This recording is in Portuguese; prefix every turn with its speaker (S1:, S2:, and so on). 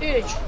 S1: Beijo.